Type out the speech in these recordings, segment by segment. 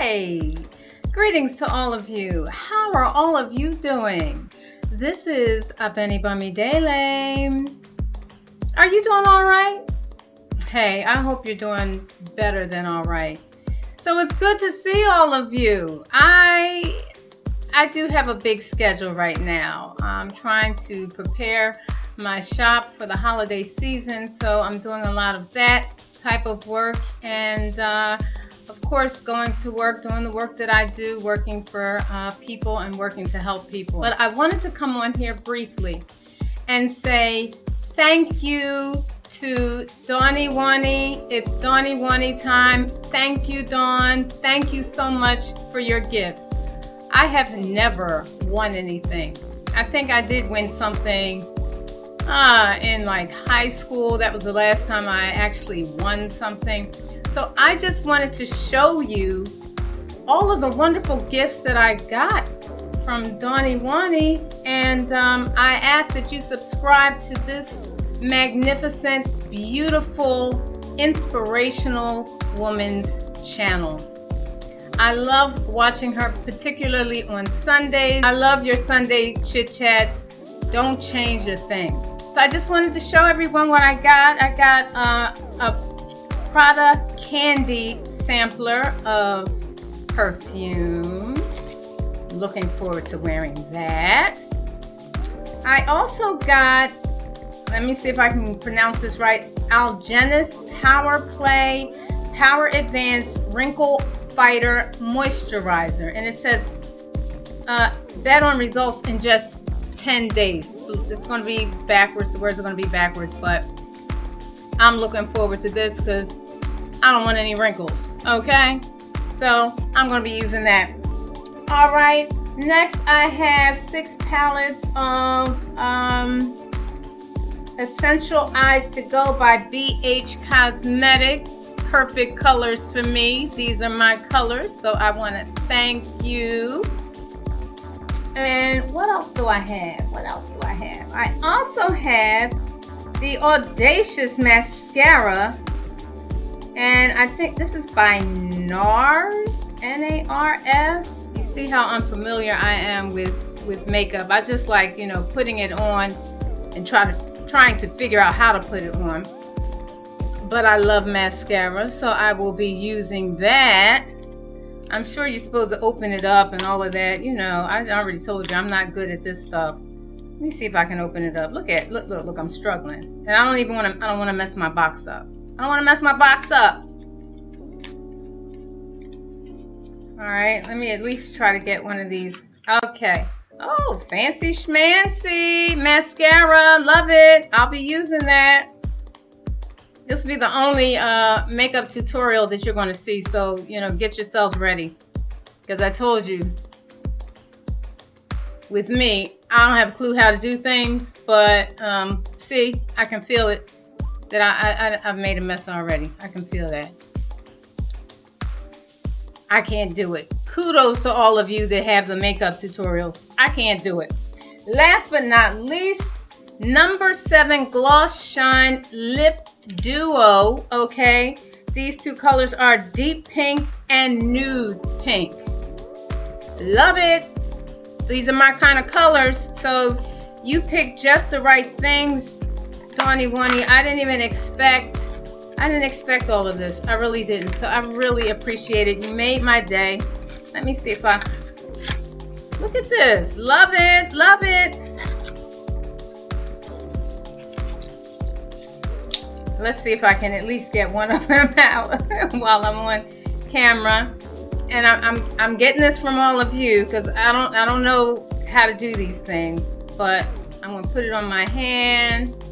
Hey, greetings to all of you. How are all of you doing? This is Abeni Bamidele. Are you doing all right? Hey, I hope you're doing better than all right. So it's good to see all of you. I I do have a big schedule right now. I'm trying to prepare my shop for the holiday season, so I'm doing a lot of that type of work and uh, of course, going to work, doing the work that I do, working for uh, people and working to help people. But I wanted to come on here briefly and say thank you to Dawny Wawny. It's Dawny Wawny time. Thank you, Dawn. Thank you so much for your gifts. I have never won anything. I think I did win something uh, in like high school. That was the last time I actually won something. So I just wanted to show you all of the wonderful gifts that I got from Dawny Wawny and um, I ask that you subscribe to this magnificent, beautiful, inspirational woman's channel. I love watching her, particularly on Sundays. I love your Sunday chit chats. Don't change a thing. So I just wanted to show everyone what I got. I got uh, a Prada Candy sampler of perfume. Looking forward to wearing that. I also got, let me see if I can pronounce this right, Algenist Power Play Power Advanced Wrinkle Fighter Moisturizer. And it says uh, that on results in just 10 days. So it's going to be backwards. The words are going to be backwards, but I'm looking forward to this because I don't want any wrinkles. Okay? So I'm going to be using that. Alright, next I have six palettes of um, Essential Eyes to Go by BH Cosmetics. Perfect colors for me. These are my colors, so I want to thank you. And what else do I have? What else do I have? I also have the Audacious Mascara and I think this is by NARS, N-A-R-S. You see how unfamiliar I am with, with makeup. I just like, you know, putting it on and try to, trying to figure out how to put it on. But I love mascara, so I will be using that. I'm sure you're supposed to open it up and all of that. You know, I already told you I'm not good at this stuff. Let me see if I can open it up. Look at, look, look, look, I'm struggling. And I don't even want to, I don't want to mess my box up. I don't want to mess my box up. Alright, let me at least try to get one of these. Okay. Oh, fancy schmancy mascara. Love it. I'll be using that. This will be the only uh, makeup tutorial that you're going to see. So, you know, get yourselves ready. Because I told you, with me, I don't have a clue how to do things. But, um, see, I can feel it that I, I, I've made a mess already. I can feel that. I can't do it. Kudos to all of you that have the makeup tutorials. I can't do it. Last but not least, number seven Gloss Shine Lip Duo. Okay, these two colors are deep pink and nude pink. Love it. These are my kind of colors. So you picked just the right things Dawny Wawny. I didn't even expect, I didn't expect all of this. I really didn't. So I really appreciate it. You made my day. Let me see if I, look at this. Love it, love it. Let's see if I can at least get one of them out while I'm on camera. And I'm, I'm, I'm getting this from all of you because I don't, I don't know how to do these things. But I'm to put it on my hand.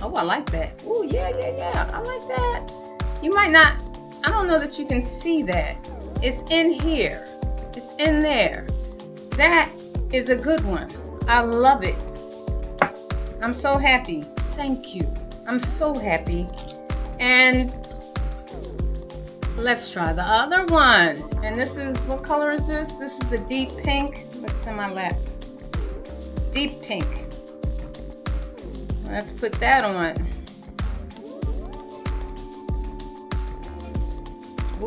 Oh, I like that. Oh, yeah, yeah, yeah. I like that. You might not, I don't know that you can see that. It's in here. It's in there. That is a good one. I love it. I'm so happy. Thank you. I'm so happy. And let's try the other one. And this is, what color is this? This is the deep pink. Look in my left. Deep pink. Let's put that on. Ooh,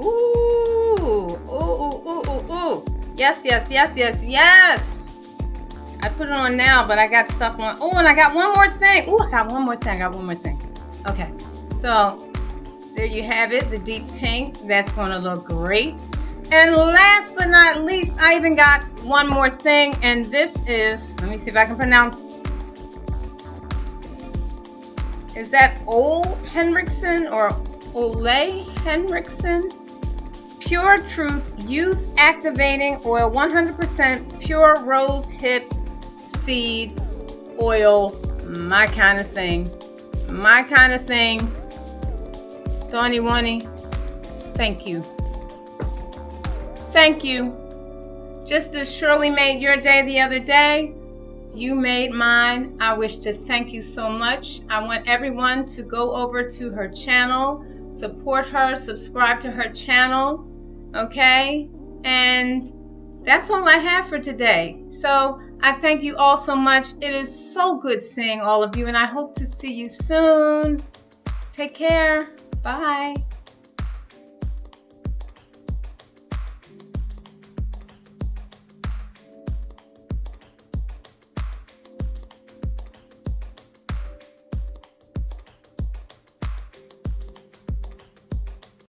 ooh, ooh, ooh, ooh. Yes, yes, yes, yes, yes. I put it on now, but I got stuff on. Oh, and I got one more thing. Oh, I got one more thing. I got one more thing. Okay, so there you have it, the deep pink. That's going to look great. And last but not least, I even got one more thing, and this is, let me see if I can pronounce. Is that Ole Henriksen or Ole Henriksen? Pure Truth Youth Activating Oil, 100% pure rose hip seed oil. My kind of thing. My kind of thing. Dawny Wawny, thank you. Thank you. Just as Shirley made your day the other day, you made mine. I wish to thank you so much. I want everyone to go over to her channel, support her, subscribe to her channel, okay? And that's all I have for today. So I thank you all so much. It is so good seeing all of you, and I hope to see you soon. Take care. Bye.